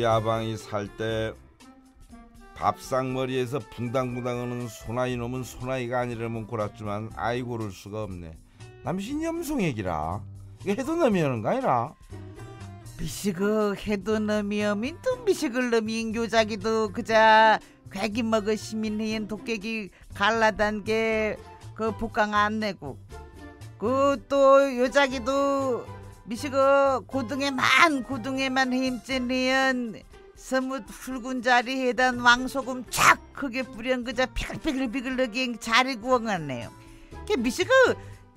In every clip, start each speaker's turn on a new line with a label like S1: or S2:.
S1: 우리 아방이 살 때 밥상머리에서 붕당붕당하는 소나이 놈은 소나이가 아니라면 골았지만 아이 고를 수가 없네. 남신 염송액이라. 이게 해도 놈이하는 거 아니라.
S2: 미식을 해도 놈이 어민 또 미식을 놈이 교자기도 그자 괴기 먹을 시민회원 독객이 갈라단 게 그 복강 안 내고 그 또 요자기도 미식어 고등에만 고등에만 힘cen이연 서뭇 붉은 자리 해단 왕소금 쫙 크게 뿌린 그자 피글피글피글하게 자리 구워갔네요. 그 미식어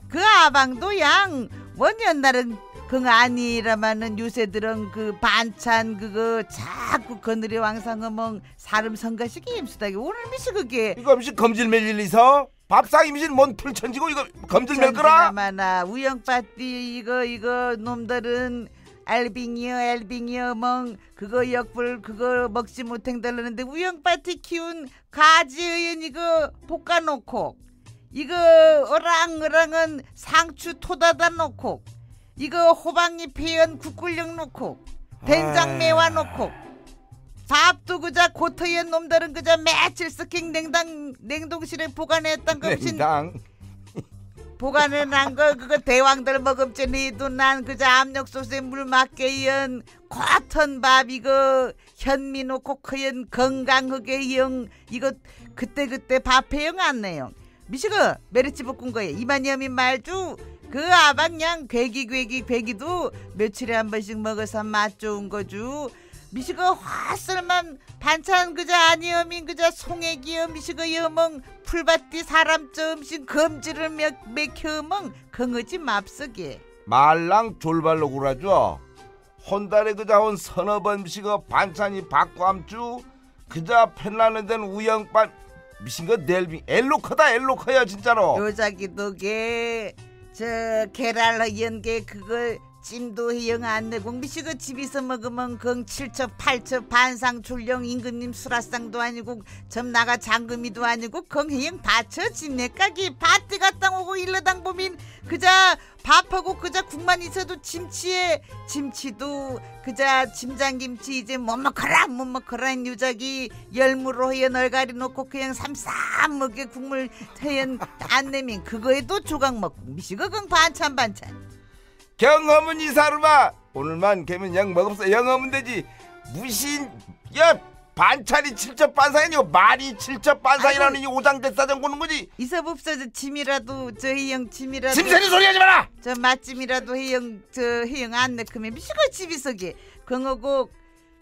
S2: 그 아방도 양 원년날은 그 아니라마는 요새들은 그 반찬 그거 자꾸 거느리 왕상어멍 사람 성가시기 임수다기 오늘 미식 그게.
S1: 이거 음식 검질 멜릴 리서 밥상 임신 뭔 풀천지고 이거 멜 거라?
S2: 마나 우영파티 이거 이거 놈들은 알빙이요 알빙이요 멍. 그거 역불 그거 먹지 못행달라는데 우영파티 키운 가지 의원 이거 볶아놓고 이거 어랑어랑은 상추 토다다 놓고 이거 호박잎 회연 국굴령 놓고 된장 매와 놓고 밥도 그자 고터연 놈들은 그자 며칠 스킹 냉당 냉동실에 보관했던 것인
S1: 냉당.
S2: 보관을 한거 그거 대왕들 먹음째 니도 난 그저 압력솥에 물 맞게 연 코튼 밥 이거 현미 놓고 커연 건강하게 영 이거 그때 그때 밥해 영안 내요 미식어 메리치 볶은 거에 이만여민 말주 그 아방냥 괴기 괴기 괴기도 며칠에 한 번씩 먹어서 맛 좋은 거주 미식어 화쓸만 반찬 그자 아니여민 그자 송애기여 미식어 여멍 풀밭디 사람 점심 검지를 몇 맥혀멍 긍어지 맙석에
S1: 말랑 졸발로 구라죠. 혼달에 그자 온 서너 번 미식어 반찬이 바꾸암주 그자 펜나는 데는 우영반 미신 거 넬빙 엘로 커다 엘로 커야 진짜로.
S2: 요자기 도게 저 계랄 연게 그거 찜도 희영 안 내고 미식어 집에서 먹으면 건 7첩 8첩 반상 출령 임금님 수라상도 아니고 점 나가 장금이도 아니고 건 희영 받쳐 집내까기. 밭대 갔다 오고 일러당 보민. 그자 밥하고 그자 국만 있어도 김치에. 김치도 그자 짐장김치 이제 못 먹어라 못 먹어라 유작이 열무로 해연 얼갈이 놓고 그냥 삼삼 먹게 국물 해연 안 내면 그거에도 조각 먹고. 미식어 건 반찬 반찬
S1: 경험은 이 사람아 오늘만 개면 양 먹었어 영험은 되지. 무신 야 반찬이 칠첩 반상이고 말이 칠첩 반상이라는 이 오장대사정 보는 거지.
S2: 없어도 짐이라도 저 희영 짐이라도.
S1: 짐새는 소리 하지 마라!
S2: 저 맛짐이라도 희영 저 희영 안 넣으면 미식어 집이서게 그거고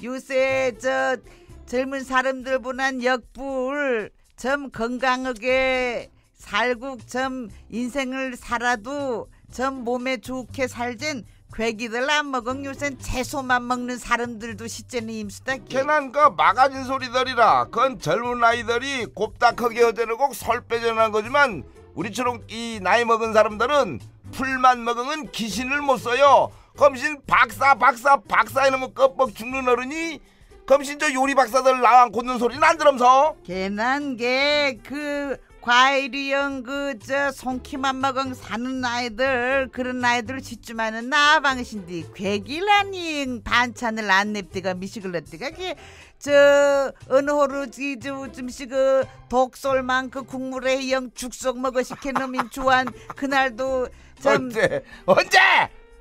S2: 요새 저 젊은 사람들 보난 역불 점 건강하게 살고 점 인생을 살아도 점 몸에 좋게 살진 괴기들 안 먹은 요샌 채소만 먹는 사람들도 시제는 임수다
S1: 걔난 그 막아진 소리들이라 그건 젊은 아이들이 곱다 크게 어제는 설 빼져난 거지만 우리처럼 이 나이 먹은 사람들은 풀만 먹으면 기신을 못 써요. 검신 박사 박사 박사 이놈의 껍벅 죽는 어른이 검신 저 요리 박사들 나랑 걷는 소리는 안 들으면서?
S2: 괜한 게그 과일이형 그저 송키만 먹은 사는 아이들 그런 아이들 짓주마는 나방신디 괴기라니. 반찬을 안 냅디가 미식을 냈디가 그저 어느 호루 지좀씩 그 독솔만 그 국물에 영 죽속 먹어 시켜 놈인 좋아한 그날도 참
S1: 언제? 언제?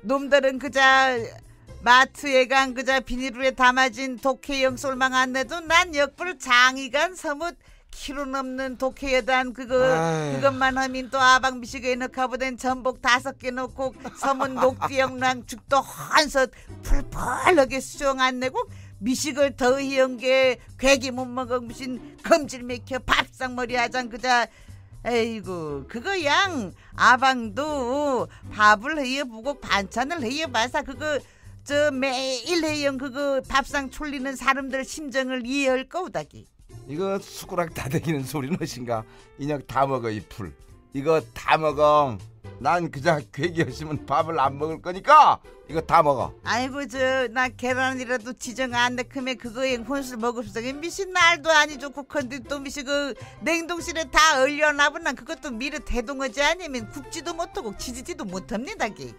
S2: 놈들은 그자 마트에 간 그자 비닐에 담아진 독해영 솔망 안 내도 난 역불 장이간 서뭇 키로 넘는 독해여단 그거
S1: 아유.
S2: 그것만 하면 또 아방 미식에 넣가보된 전복 다섯 개 넣고 섬은 녹디영랑 죽도 한솥 풀풀하게 수정 안 내고 미식을 더 희연 게 괴기 못 먹어 무슨 검질 맥혀 밥상머리 하장 그자 에이구 그거 양 아방도 밥을 해여 보고 반찬을 해여 봐서 그거 저 매일 해영 그거 밥상 촐리는 사람들 심정을 이해할 거우다기
S1: 이거 숟가락 다 대기는 소리 넣으신가? 인형 다 먹어 이 풀. 이거 다 먹어. 난 그저 괴기였으면 밥을 안 먹을 거니까 이거 다 먹어.
S2: 아이고 저 나 계란이라도 지정 안돼 크면 그거에 혼술 없어 미신 날도 아니 좋고 컨데 또 미신 그 냉동실에 다 얼려놔보나 그것도 미르 대동하지 아니면 굽지도 못하고 지지지도 못합니다 기.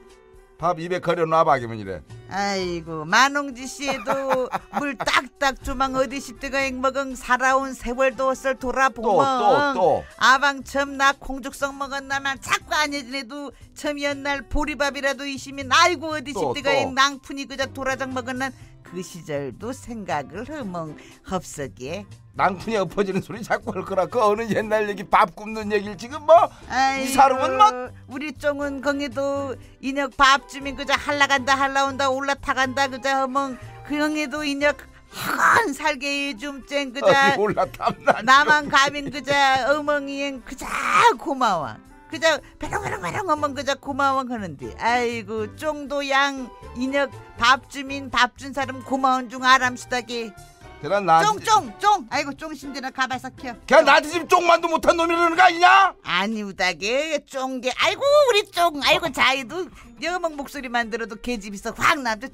S1: 밥 입에 걸여 놔봐 기면 이래
S2: 아이고 만홍지 씨도 물 딱딱 주망 어디 십대가 앵먹은 살아온 세월도 엇을 돌아보면
S1: 또, 또, 또.
S2: 아방 처음 나 콩죽성 먹었나만 자꾸 안 해지네도 처음이었날 보리밥이라도 이시면 아이고 어디
S1: 또,
S2: 십대가
S1: 또.
S2: 앵 낭푼이 그저 도라장 먹었난 그 시절도 생각을 허멍 흡석에
S1: 낭푼이 엎어지는 소리 자꾸 할 거라. 그 어느 옛날 얘기 밥 굽는 얘기를 지금 뭐?
S2: 아이고,
S1: 사람은 뭐-
S2: 우리 쫑은 거기도 인혁 밥 주면 그저 할라간다 할라온다 올라타간다 그저 허멍. 그 형에도 인혁 한 살게 해줌쨍 그저
S1: 올라탐나.
S2: 나만 가면 그저 어멍이엔 그저 고마워. 그저 베렁베렁베렁 어멍 그저 고마워 하는데. 아이고 쫑도 양 인혁 밥 주민 밥 준 사람 고마운 중 아람시다게
S1: 나한테
S2: 쫑쫑 쫑. 아이고 쫑 신지나 가발사 켜.
S1: 걔 나한테 지금 쪽만도 못한 놈이라는 거 아니냐?
S2: 아니 우다게 쫑게. 아이고 우리 쫑. 아이고 자이도. 여멍 목소리만 들어도 계집에서 확 나도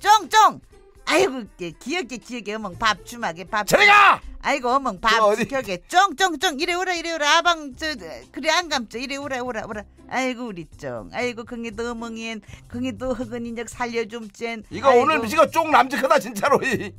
S2: 쫑쫑쫑. 아이고 게 기억게 기억게. 어멍 밥 주마게 밥
S1: 저리 가!
S2: 아이고 어멍 저밥 지켜게. 쫑쫑쫑. 이래 오라 이래 오라. 아방 저 저, 그래 안 감죠 이래 오라 오라 오라. 아이고 우리 쫑. 아이고 긍이도 어멍이엔 긍이도 허근 인적 살려줌 쨘
S1: 이거
S2: 아이고.
S1: 오늘 미식가 쪽 남직하다 진짜로. 이.